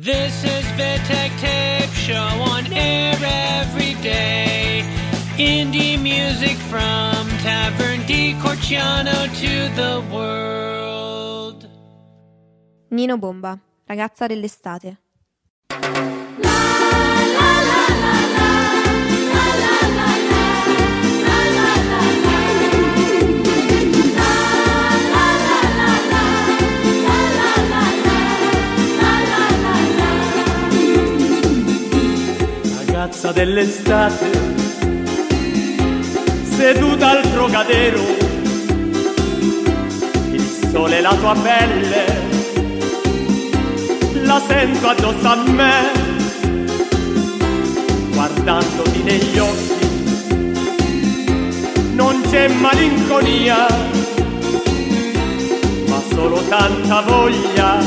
This is Vitek Tape Show on air every day. Indie music from Tavern di Corciano to the world. Nino Bomba, ragazza dell'estate. Ragazza dell'estate, seduta al trocadero, il sole la tua pelle, la sento addosso a me, guardandoti negli occhi, non c'è malinconia, ma solo tanta voglia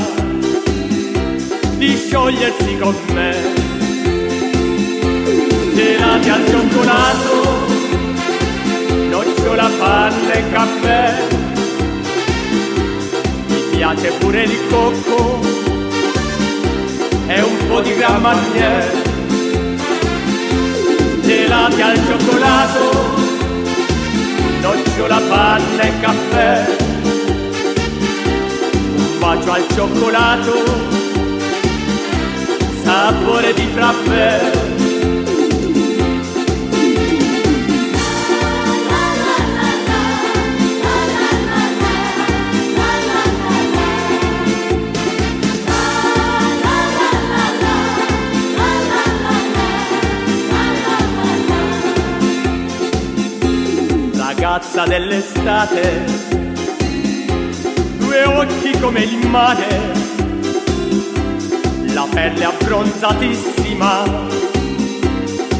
di sciogliersi con me gelati al cioccolato, nocciola, panna e caffè. Mi piace pure il cocco e un po' di Gran Marnier. Gelati al cioccolato, nocciola, panna e caffè. Un bacio al cioccolato, sapore di frappè. Ragazza dell'estate, due occhi come il mare, la pelle abbronzatissima,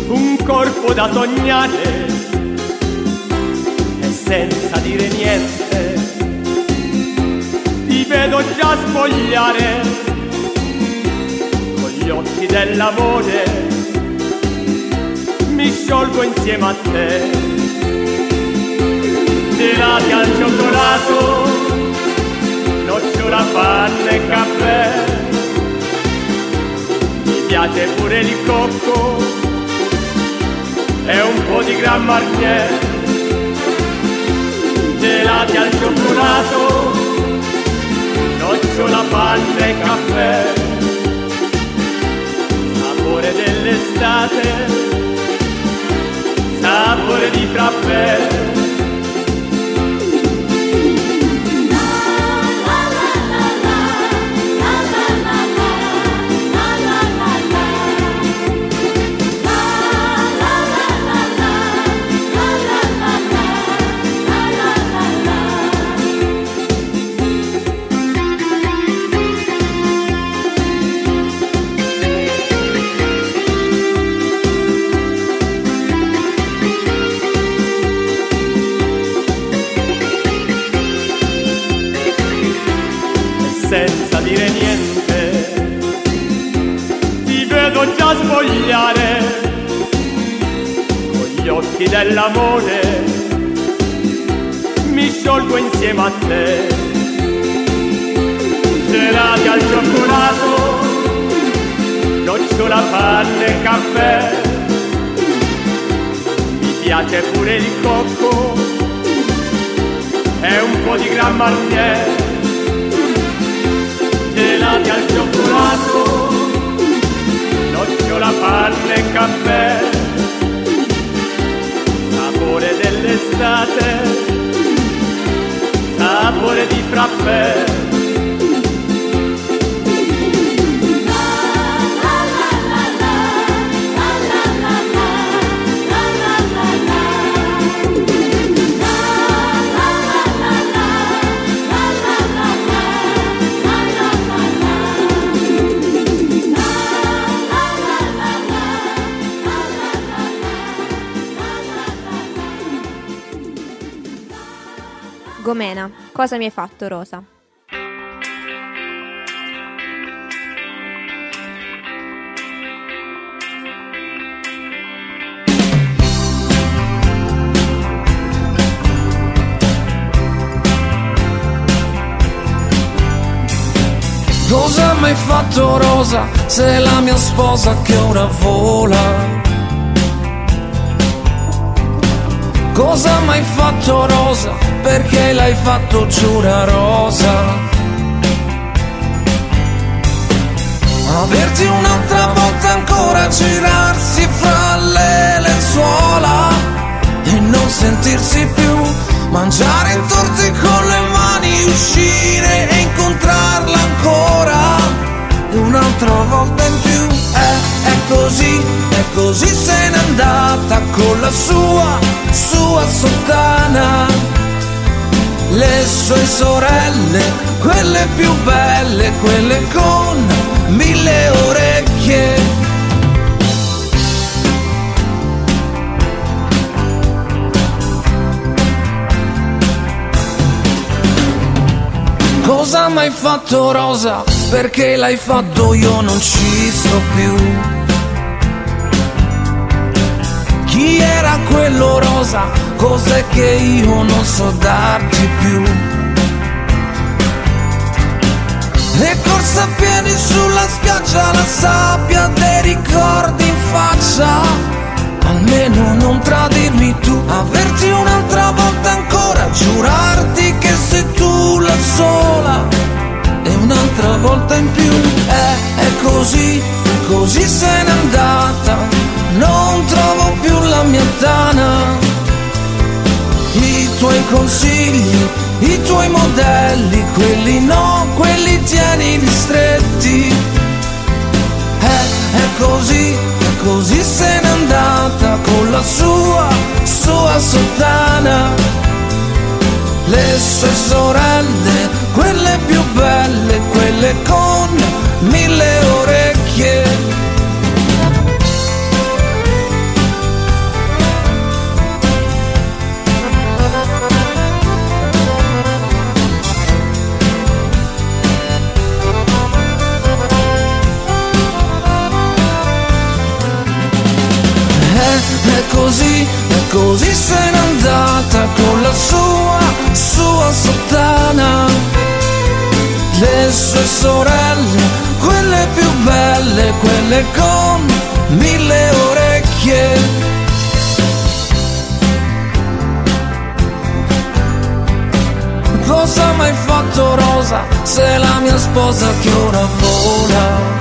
un corpo da sognare e senza dire niente, ti vedo già spogliare con gli occhi dell'amore, mi sciolgo insieme a te gelati al cioccolato, nocciola, panna e caffè. Mi piace pure il cocco e un po' di Gran Marnier. Gelati al cioccolato, nocciola, panna e caffè. Sapore dell'estate, nocciola, panna e caffè. Mi piace pure il cocco e un po' di Gran Marnier gelati al cioccolato, nocciola, panna e caffè, sapore dell'estate, sapore di frappè. Gomena, cosa mi hai fatto, Rosa? Cosa mi hai fatto rosa? Sei la mia sposa che ora vola. Cosa mi hai fatto rosa? Perché l'hai fatto giura rosa? Averti un'altra volta ancora girarsi fra le lenzuola e non sentirsi più mangiare i torti con le mani, uscire e incontrarla ancora un'altra volta in più. È, è così, è così se n'è andata con la sua, sua sottana. Le sue sorelle, quelle più belle, quelle con mille orecchie. Cosa mi hai fatto rosa? Perché l'hai fatto io non ci sto più. Chi era quello rosa? Cos'è che io non so darti più? E corsa a sulla spiaggia, la sabbia dei ricordi in faccia. Almeno non tradirmi tu, averti un'altra volta ancora, giurarti che sei tu la sola. E un'altra volta in più, è, è così, così se n'è andata. Non trovo più la mia tana i tuoi consigli, i tuoi modelli, quelli no, quelli tieni stretti. È, è così, così se n'è andata con la sua, sua sottana. Le sue sorelle, quelle più belle, quelle con mille orecchie. è così, è così se n'è andata con la sua, sua sottana. Le sue sorelle, quelle più belle, quelle con mille orecchie. Cosa mi hai fatto rosa? Sei la mia sposa che ora vola.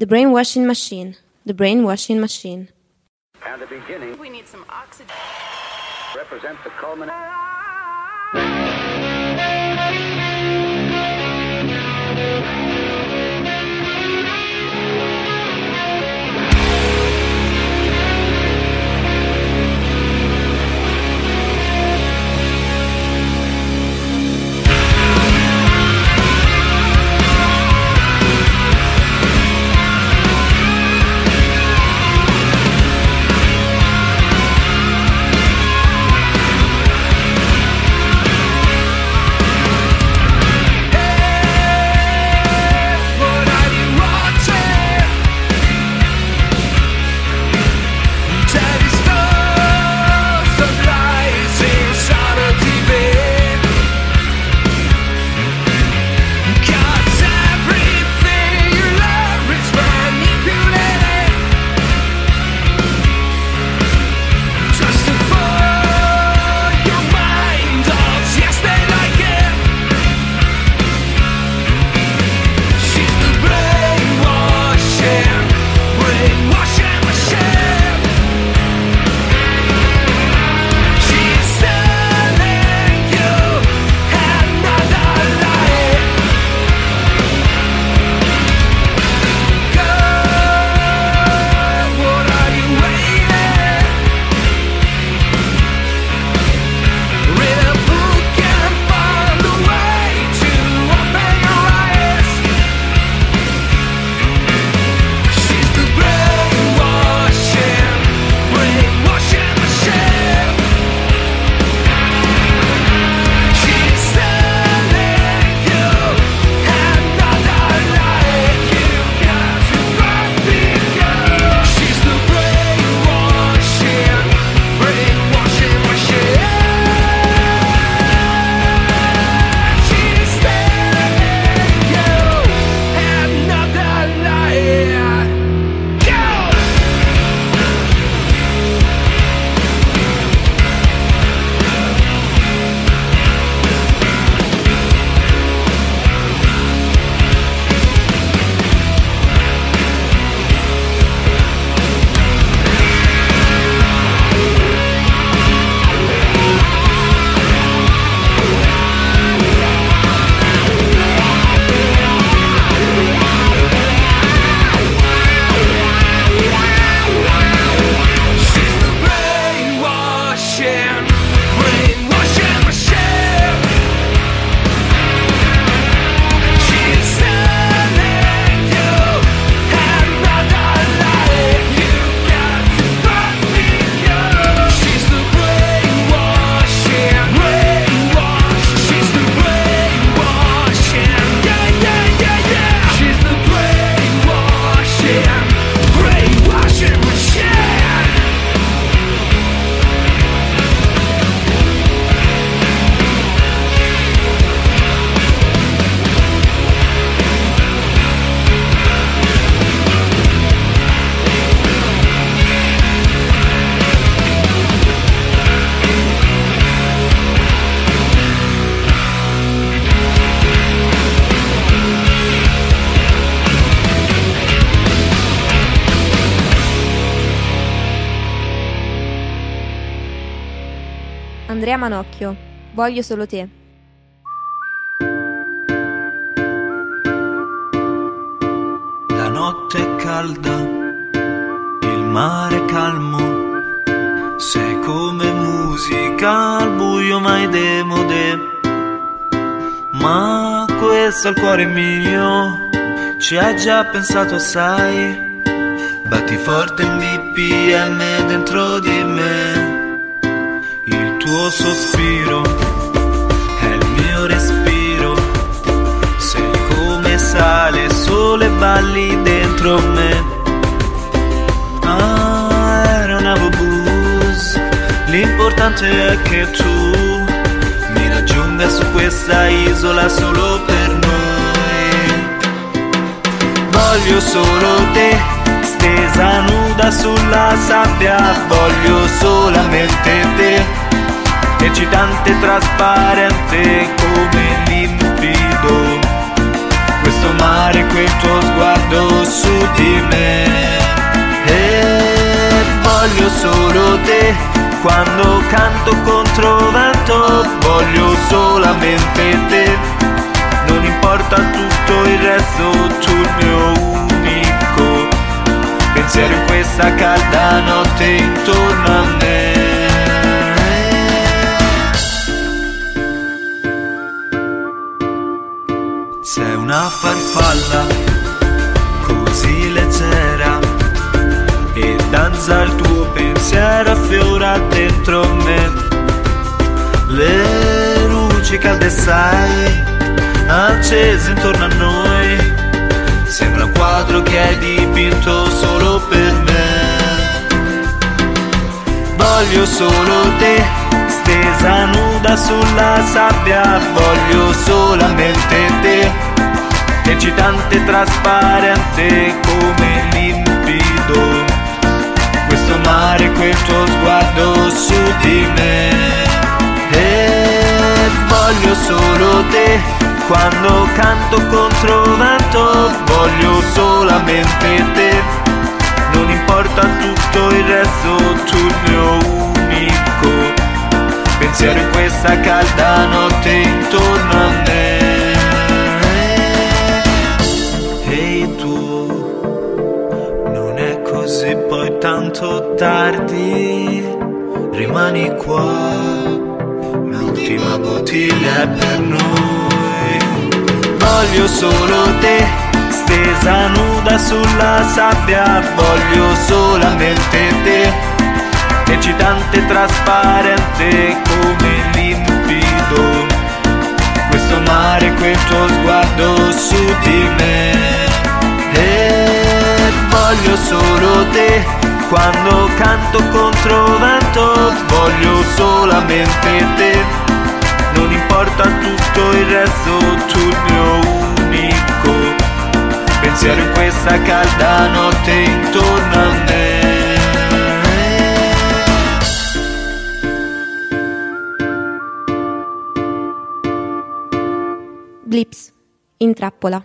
The Brainwashing Machine. The Brainwashing Machine. And the beginning We need some oxygen. represent the culmination. Ah! Manocchio. Voglio solo te. La notte è calda, il mare è calmo, sei come musica al buio mai demode. Ma questo è il cuore mio, ci hai già pensato assai. Batti forte in BPM dentro di me, tuo sospiro è il mio respiro. Sei come sale, sole balli dentro me. Aeronavo blues, l'importante è che tu mi raggiunga su questa isola solo per noi. Voglio solo te, stesa nuda sulla sabbia, voglio solamente te eccitante trasparente come limpido. Questo mare, quel tuo sguardo su di me. E voglio solo te quando canto contro vento voglio solamente te. Non importa tutto il resto tu il mio unico pensiero in questa calda notte intorno a me dentro me. Le luci calde sai, accese intorno a noi, sembra un quadro che hai dipinto solo per me. Voglio solo te, stesa nuda sulla sabbia, voglio solamente te, eccitante trasparente come limpido. Questo mare, quel tuo di me. E voglio solo te, quando canto contro vento, voglio solamente te. Non importa tutto il resto, tu il mio unico pensiero in questa calda notte intorno a me. Ehi tu, non è così poi tanto tardi, rimani qua, l'ultima bottiglia è per noi. Voglio solo te stesa nuda sulla sabbia, voglio solamente te, eccitante trasparente come limpido. Questo mare, quel tuo sguardo su di me. E voglio solo te, quando canto contro vento, voglio solamente te. Non importa tutto il resto, tu il mio unico pensiero in questa calda notte intorno a me. Blips. In trappola.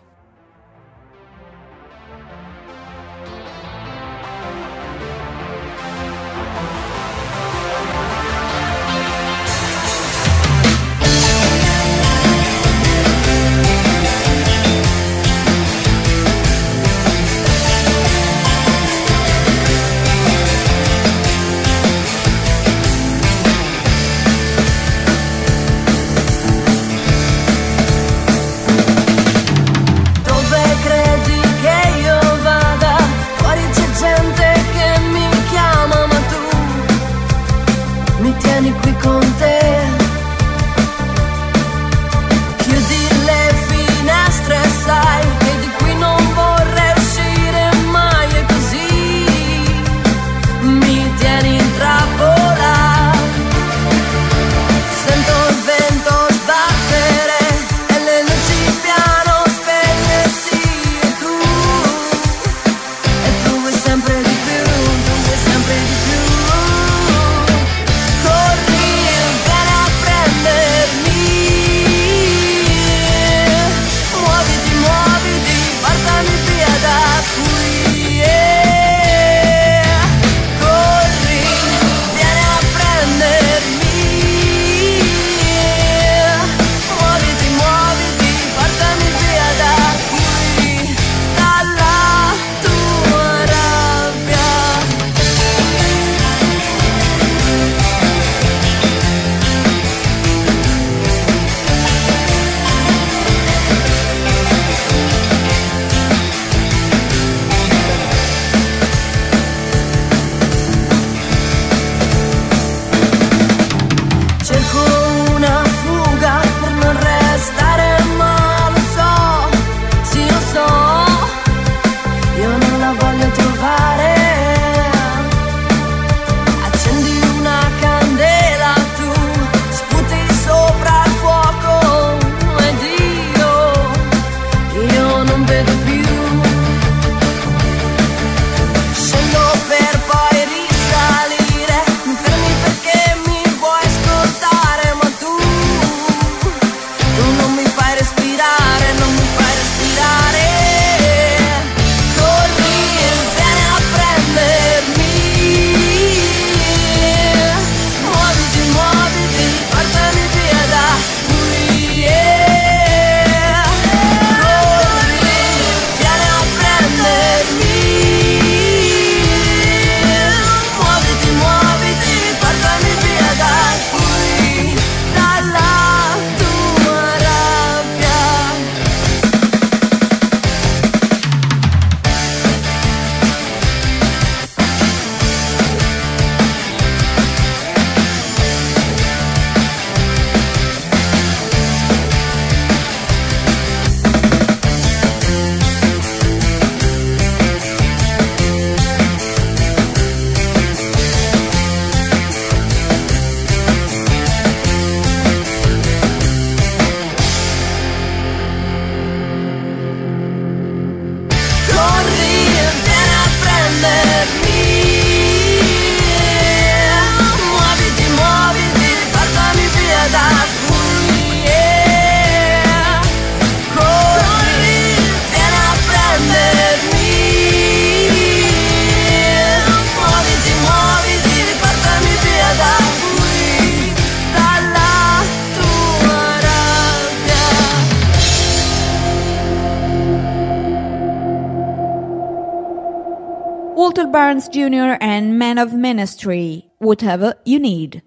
Barnes Jr. and Man of Ministry, Whatever You Need.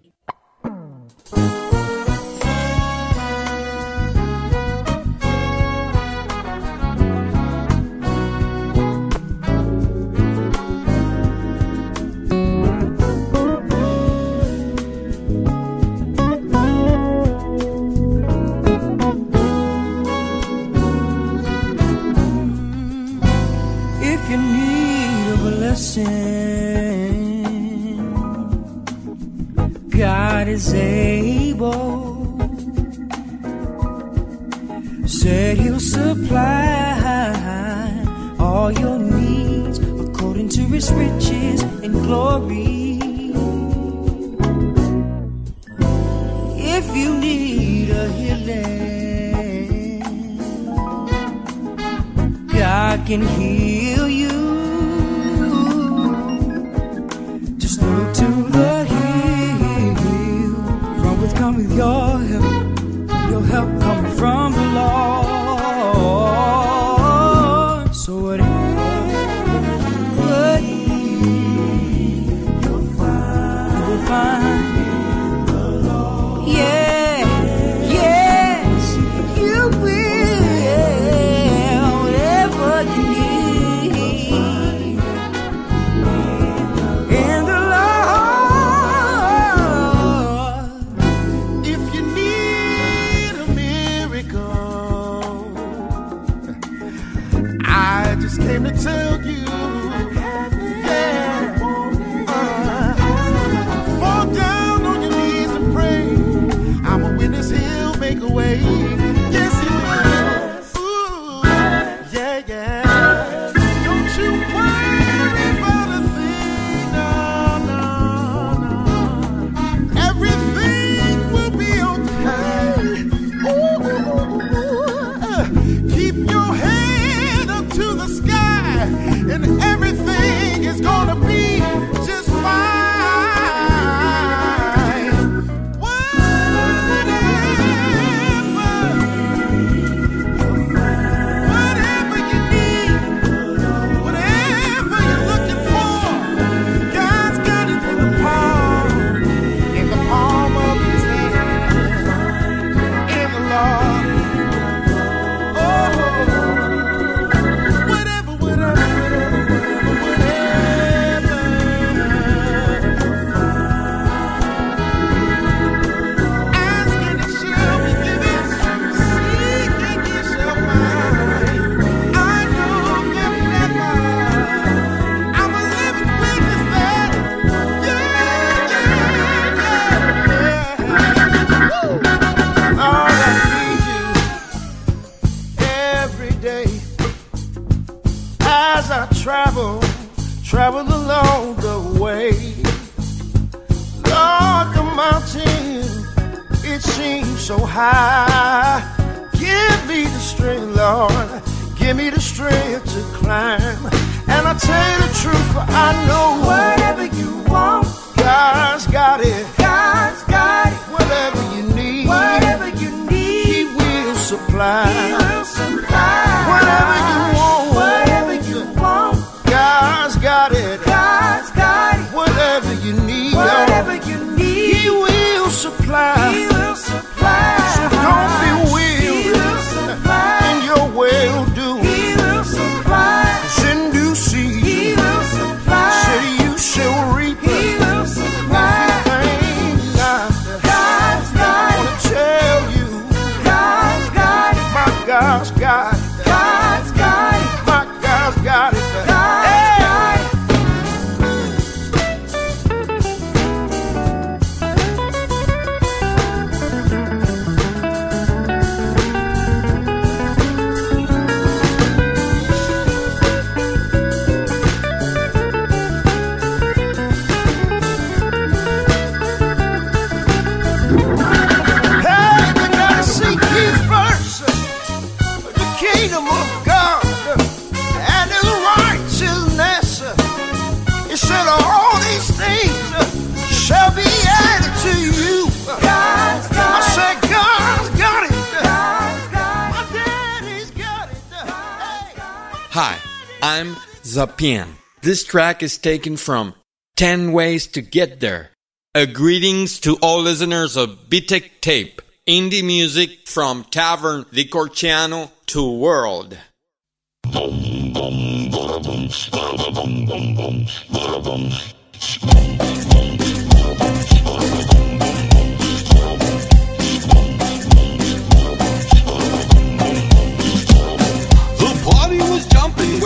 Hi, I'm Zapian. This track is taken from 10 Ways to Get There. A greetings to all listeners of BTEC Tape, indie music from Tavern di Corciano to World.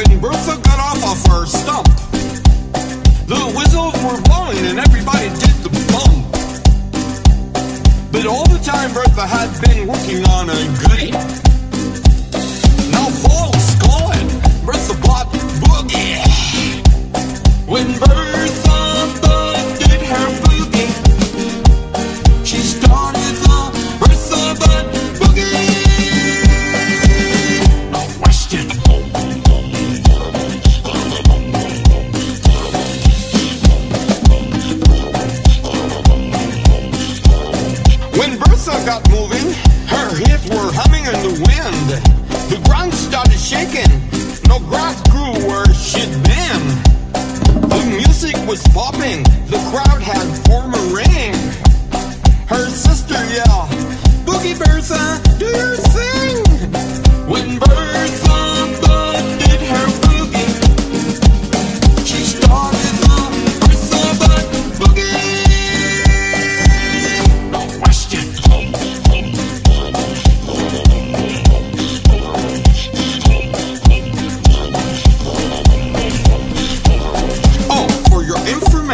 When Bertha got off of her stump. The whistles were blowing and everybody did the bump. But all the time Bertha had been working on a goodie. Now fall is calling. Bertha bought boogie. When Bertha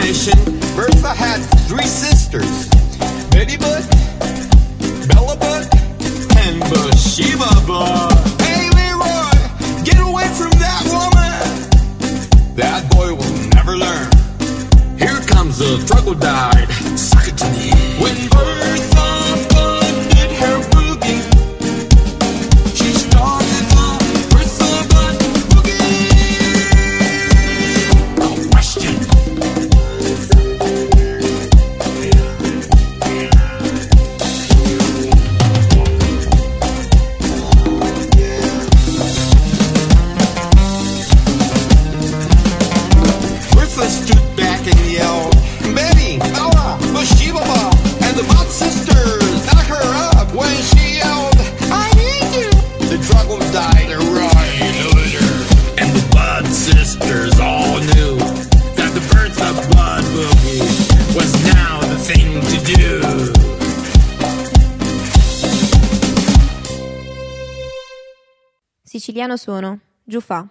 information, Bertha had three sisters Betty Butt, Bella Butt, and Bathsheba Butt. Hey, Leroy, get away from that woman! That boy will never learn. Here comes the troglodyte. Siciliano sono Giufà.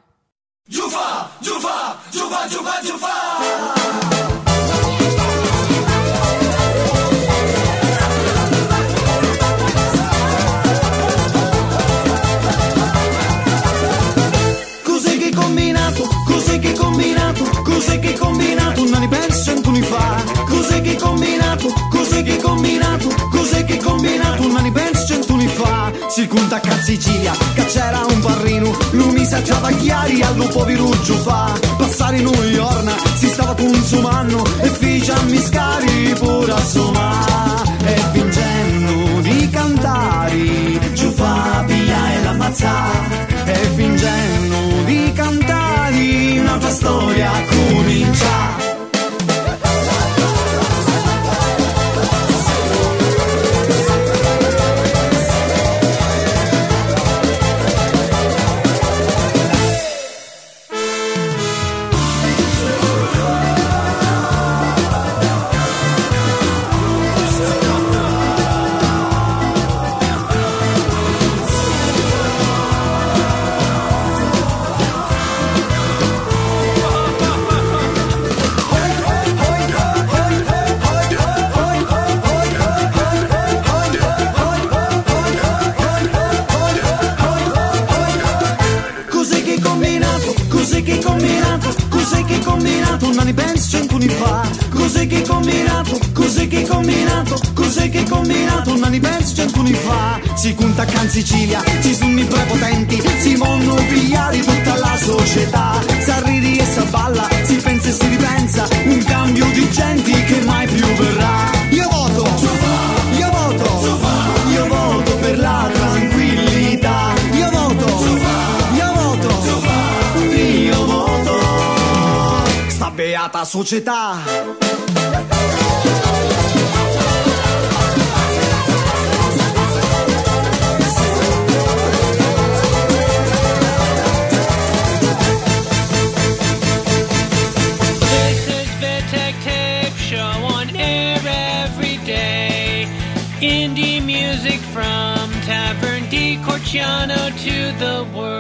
Giufa, Giufa, Giufa, Giufa, Giufa. Si conta a Sicilia, c'era un barrino. Lui mi saggiava chiari al lupo viruggio fa. Passare in York si stava consumando e fece a miscari pure a somà. E fingendo di cantare, combinato? Cos'è che hai combinato? Non ne penso cento anni fa. Si conta a in Sicilia, ci sono i prepotenti, si vogliono pigliare tutta la società. Si arrivi e si balla, si pensa e si ripensa. Un cambio di genti che mai più verrà. Io voto, io voto, io voto per la tranquillità. Io voto, io voto, io voto. beata società. The world.